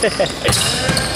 Vai!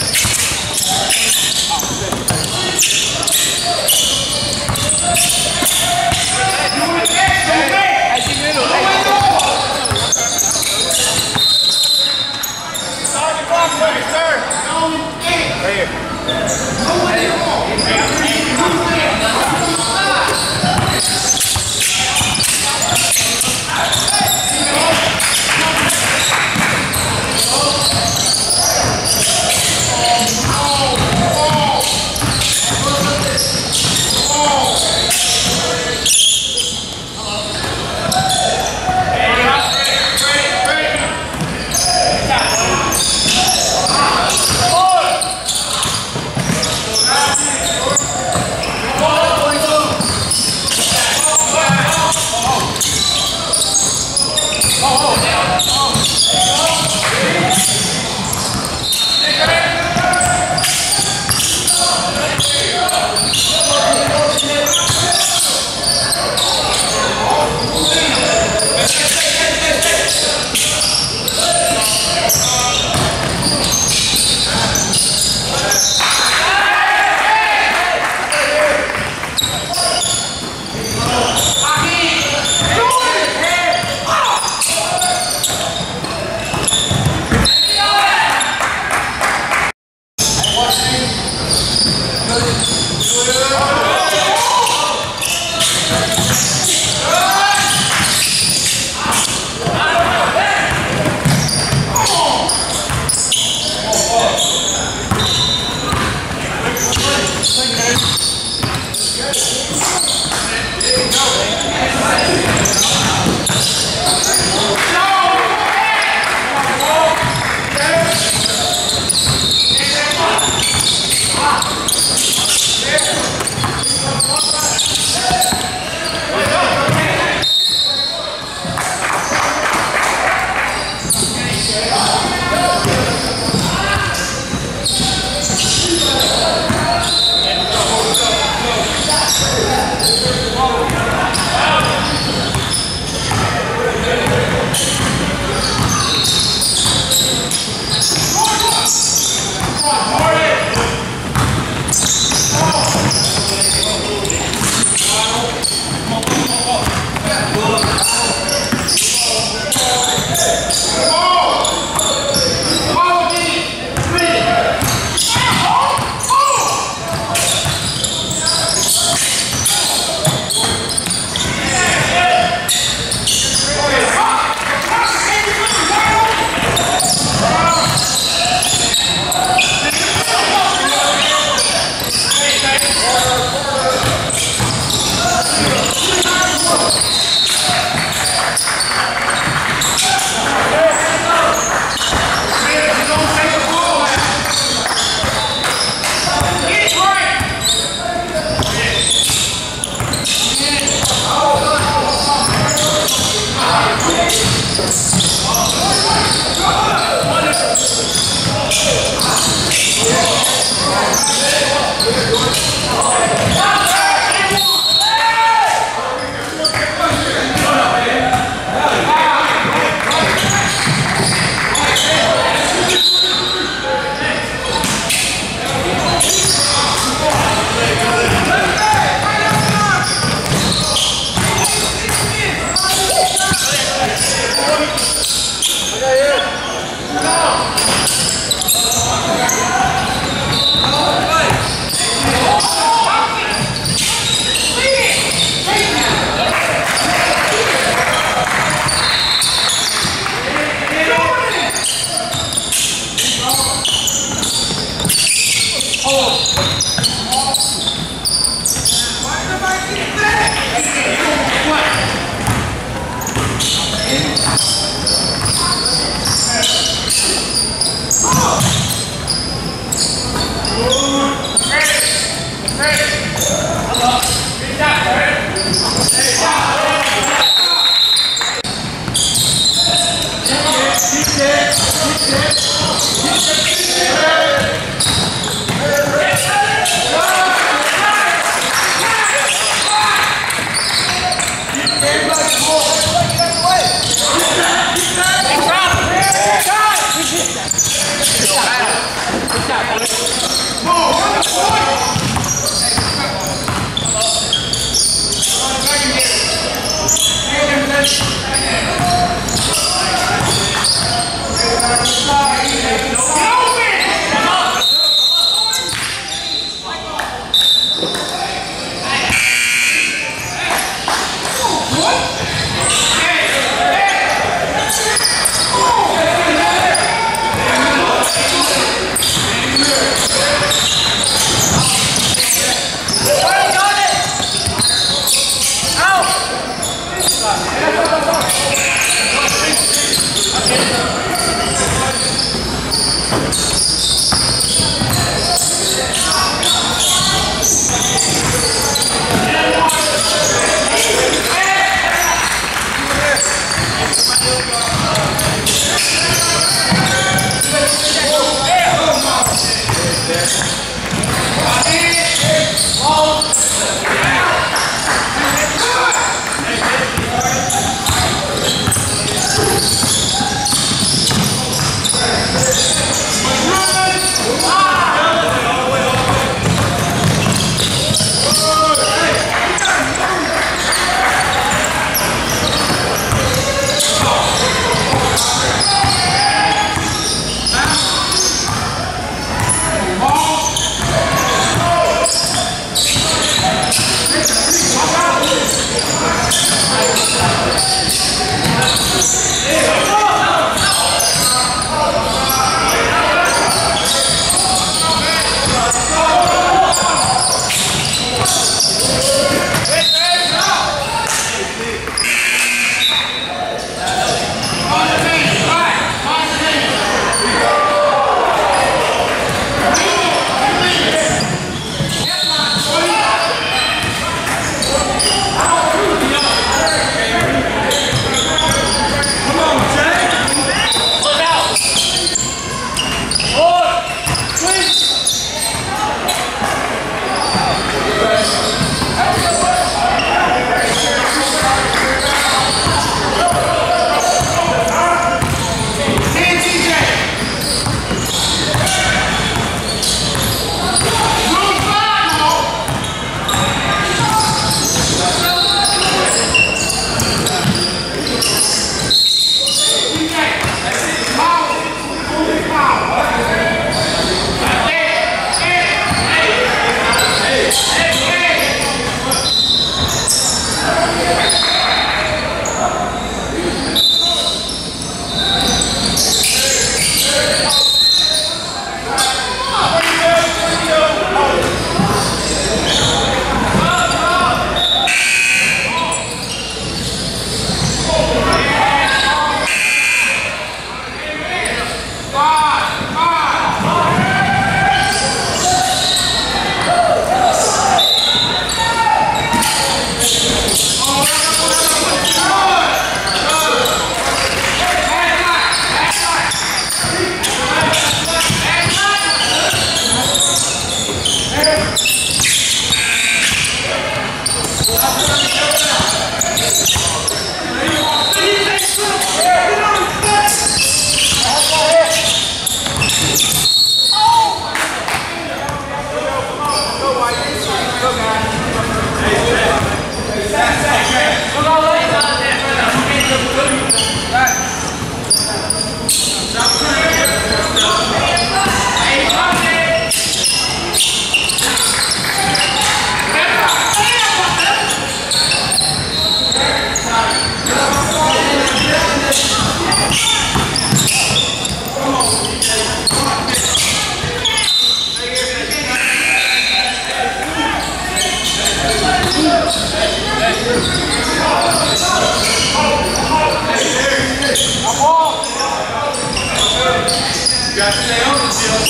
Gato Leão, Luciano.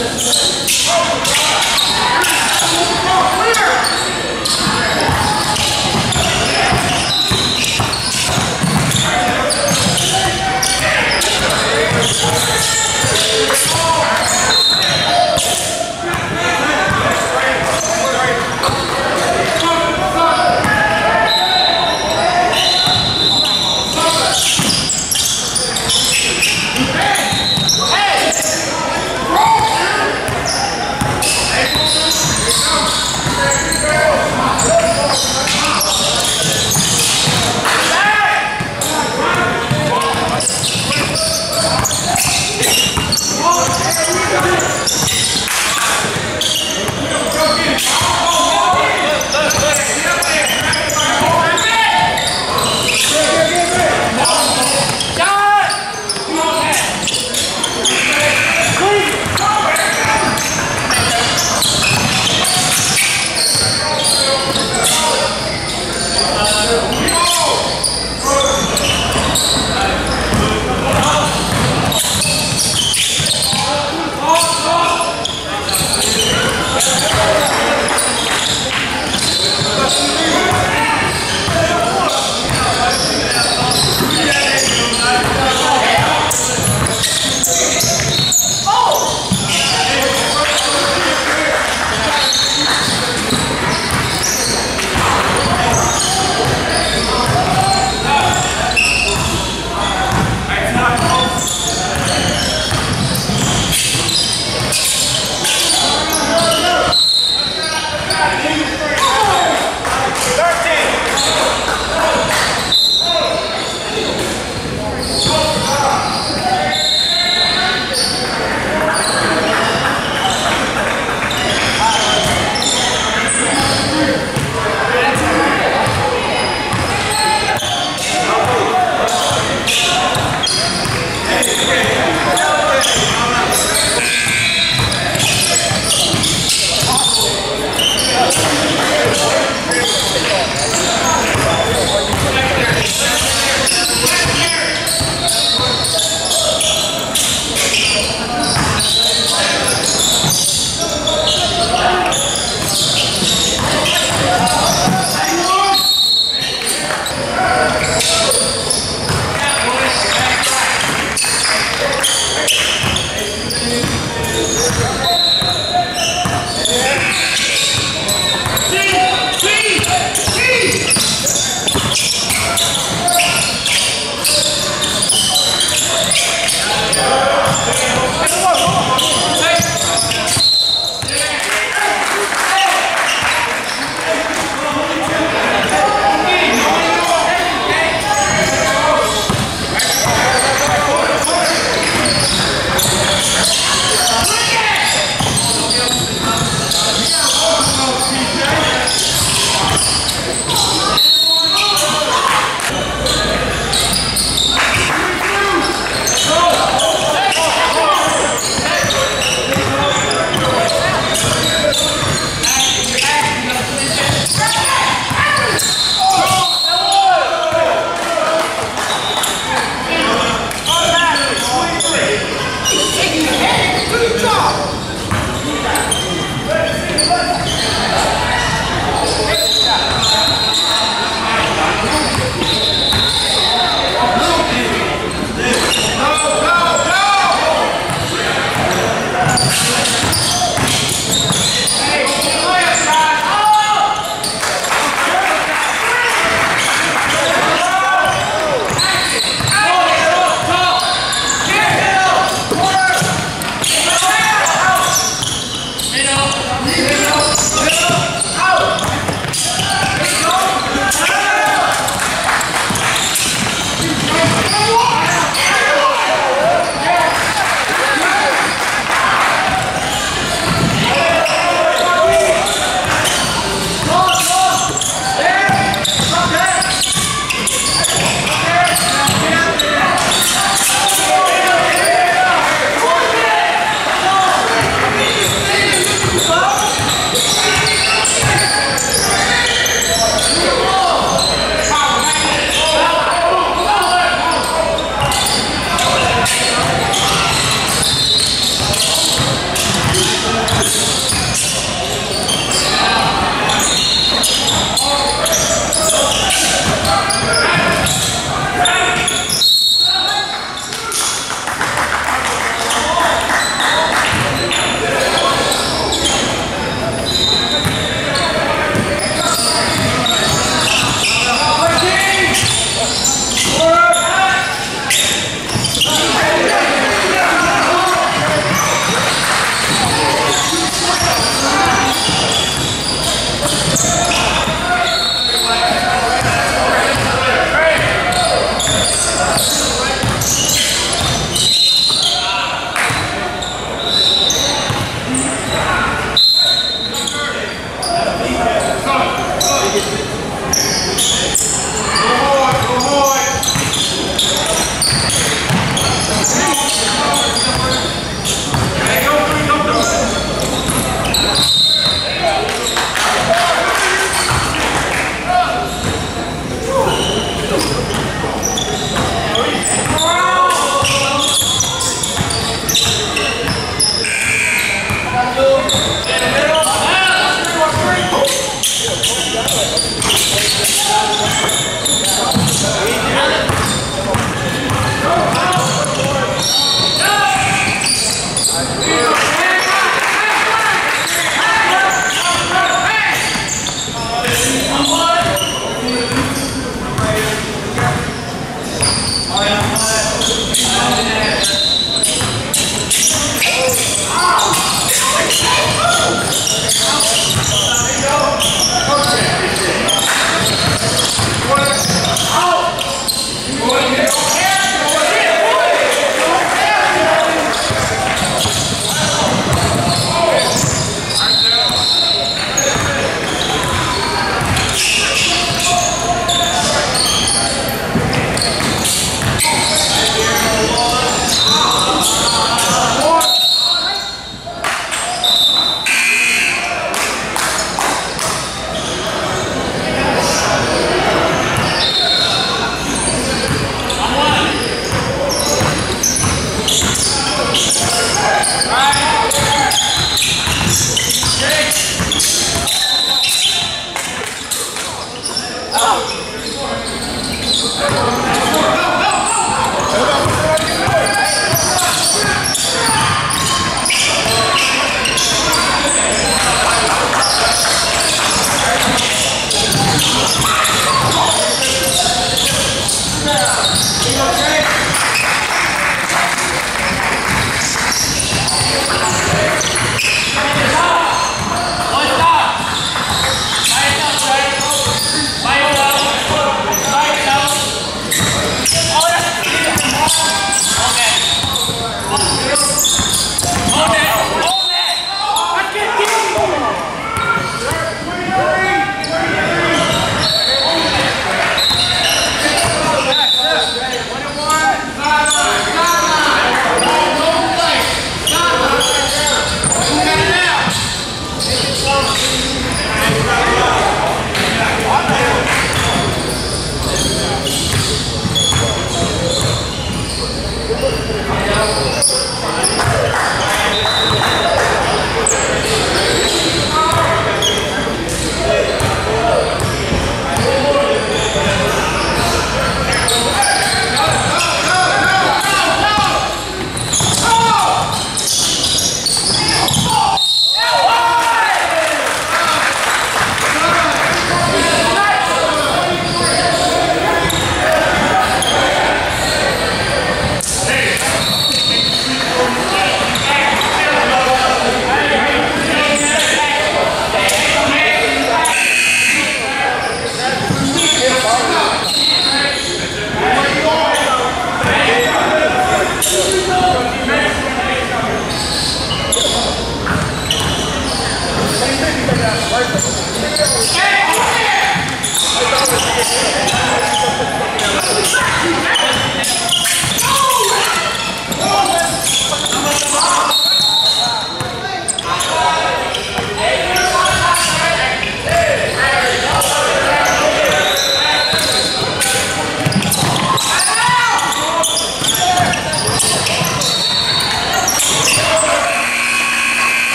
Thank you.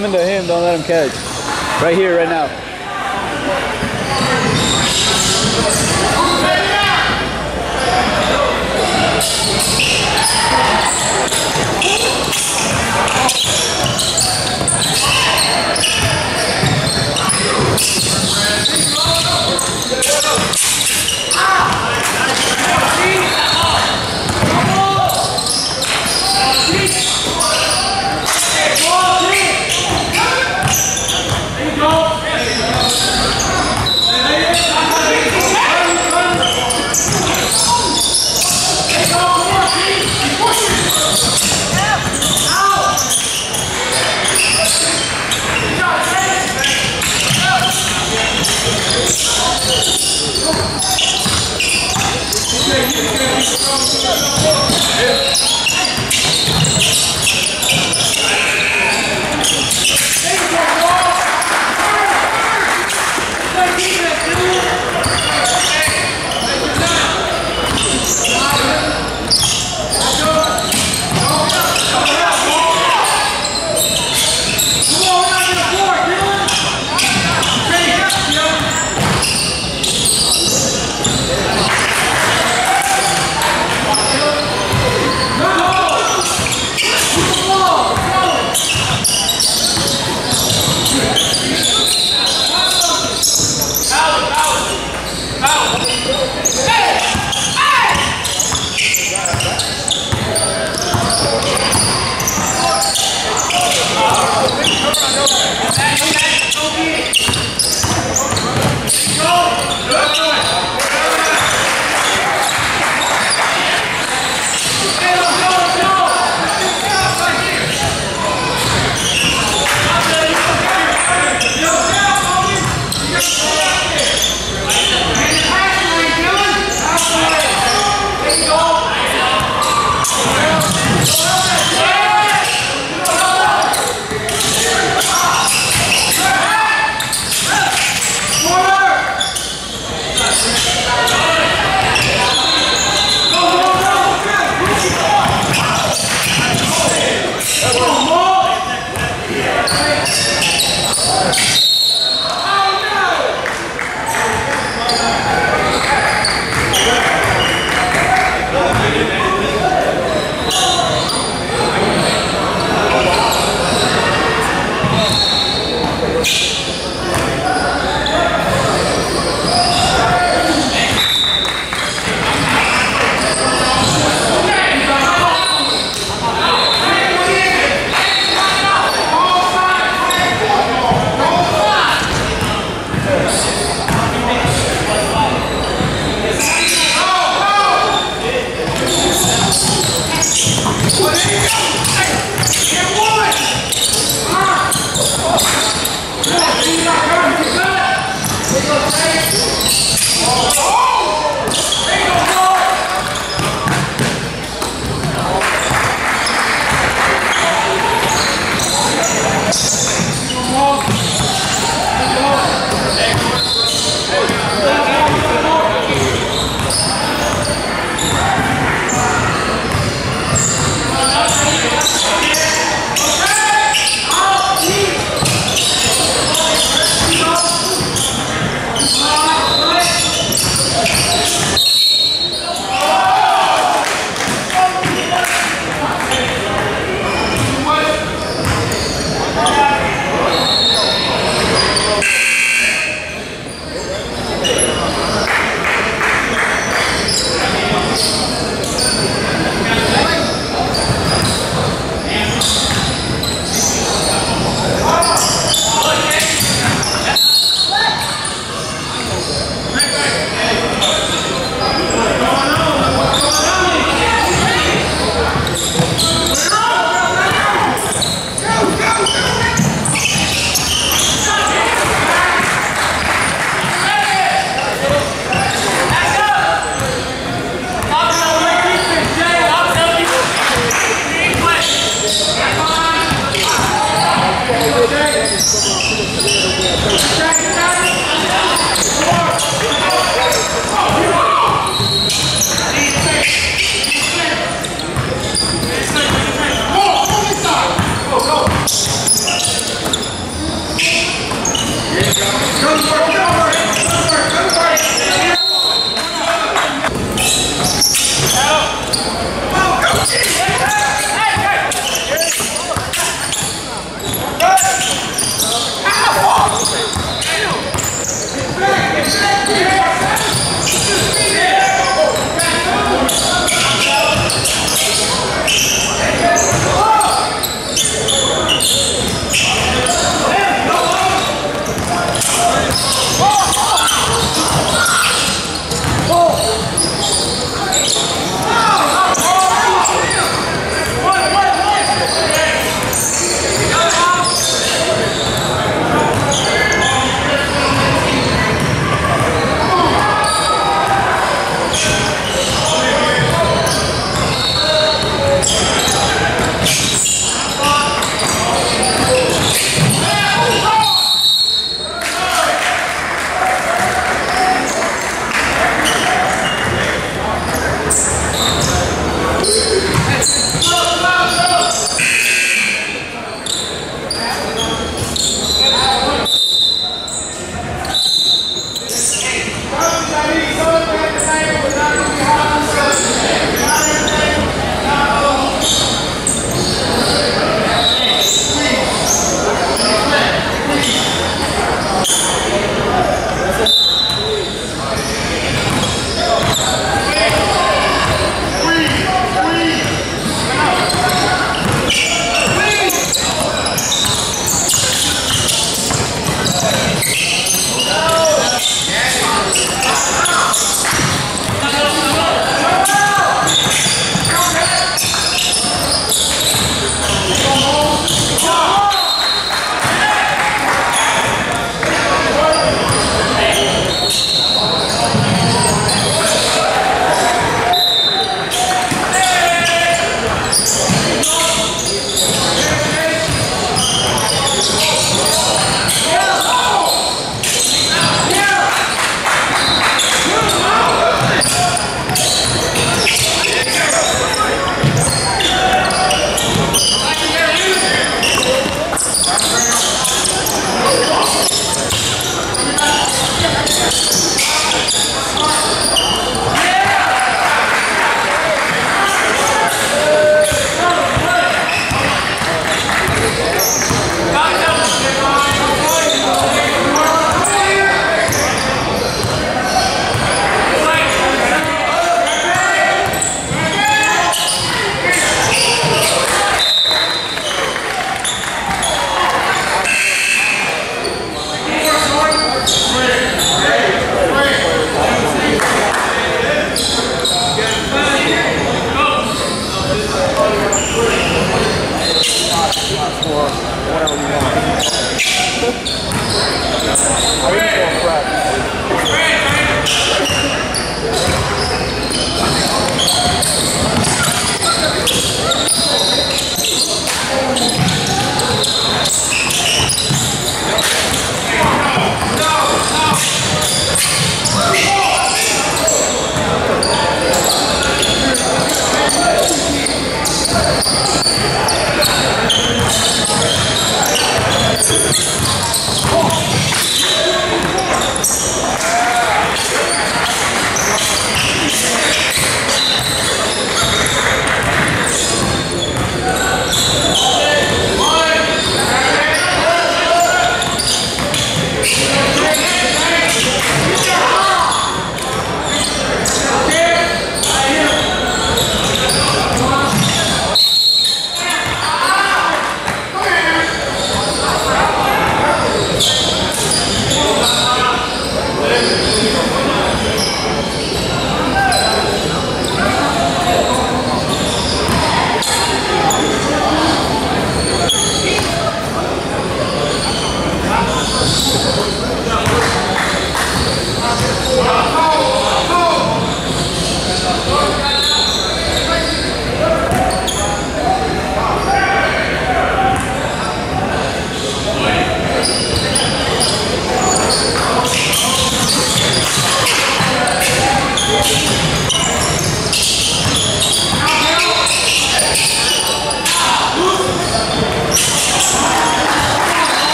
Coming to him. Don't let him catch. Right here, right now.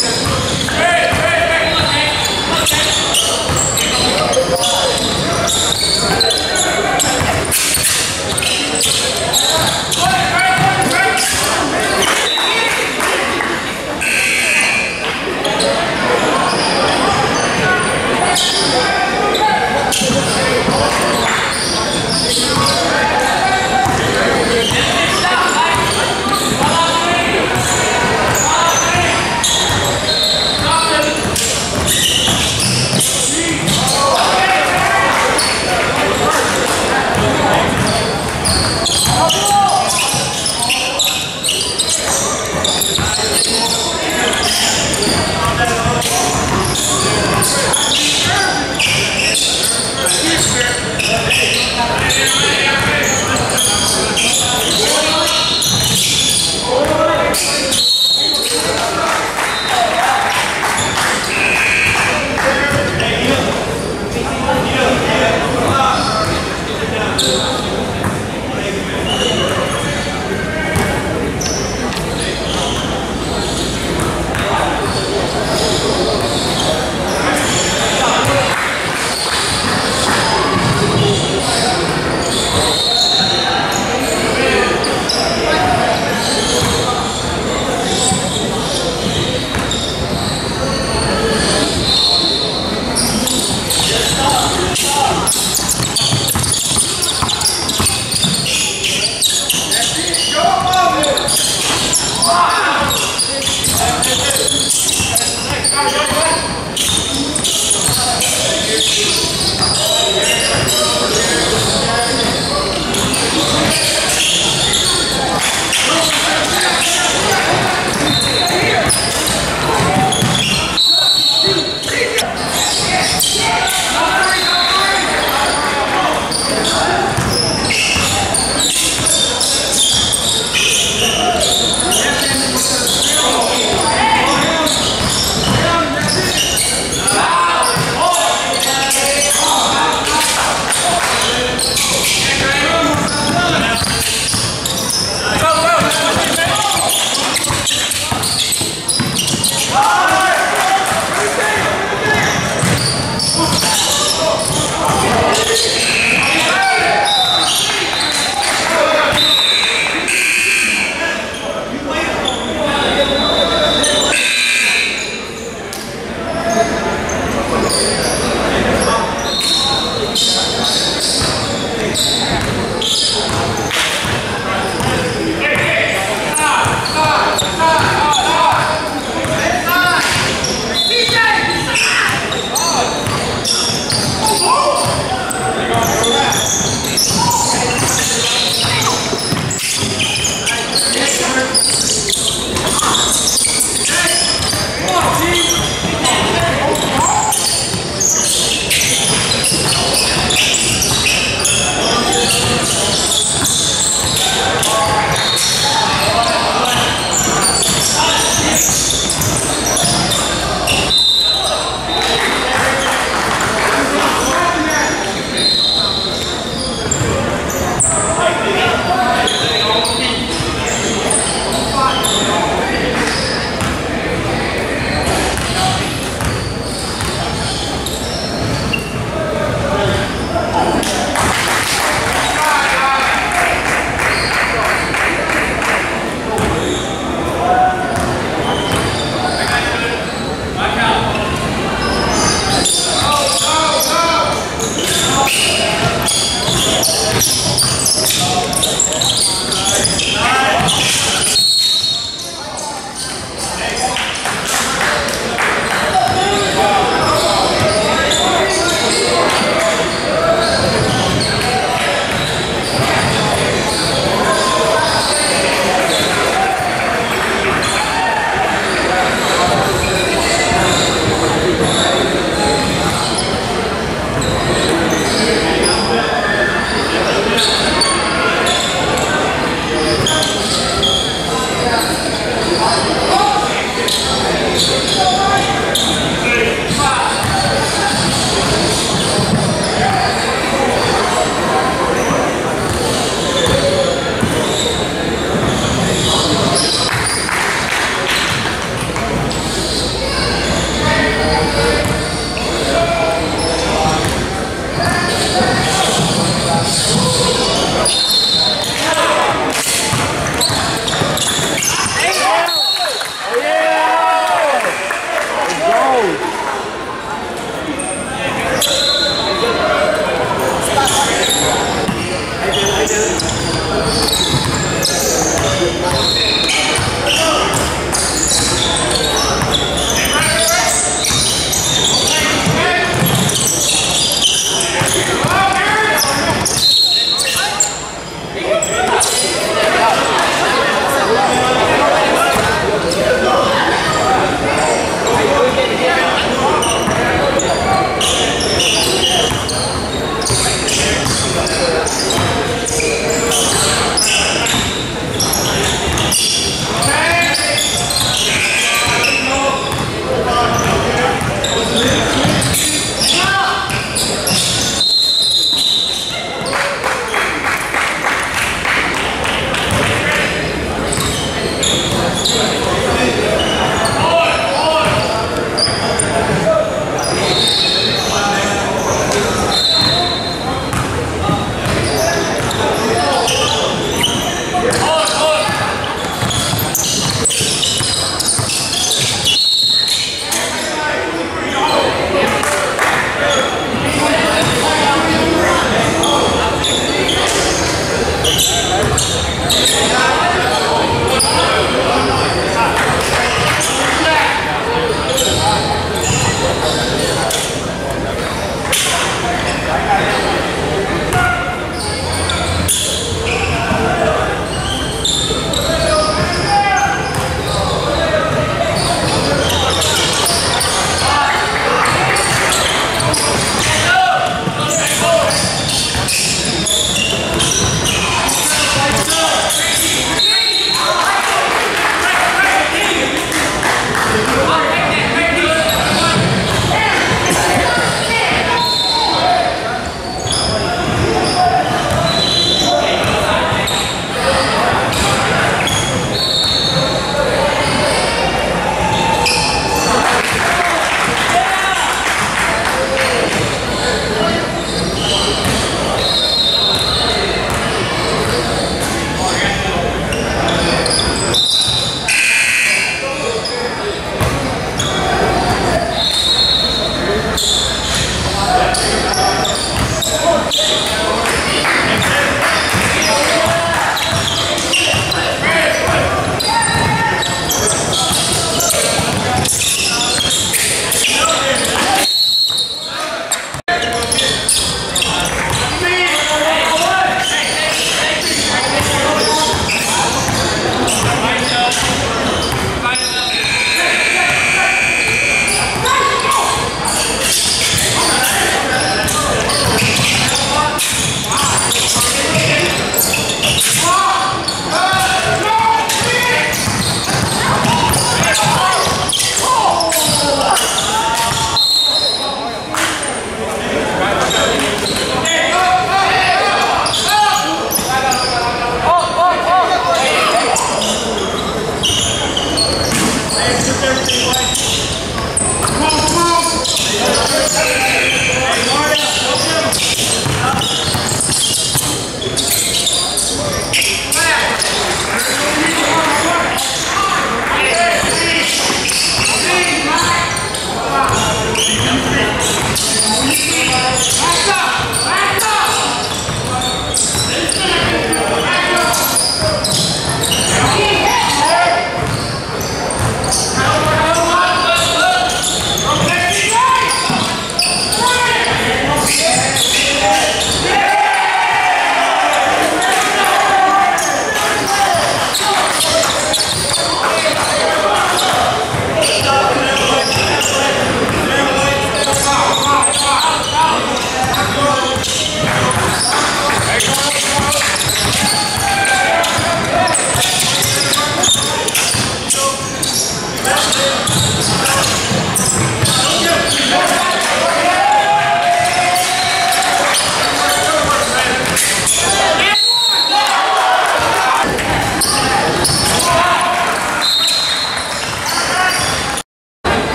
Yes.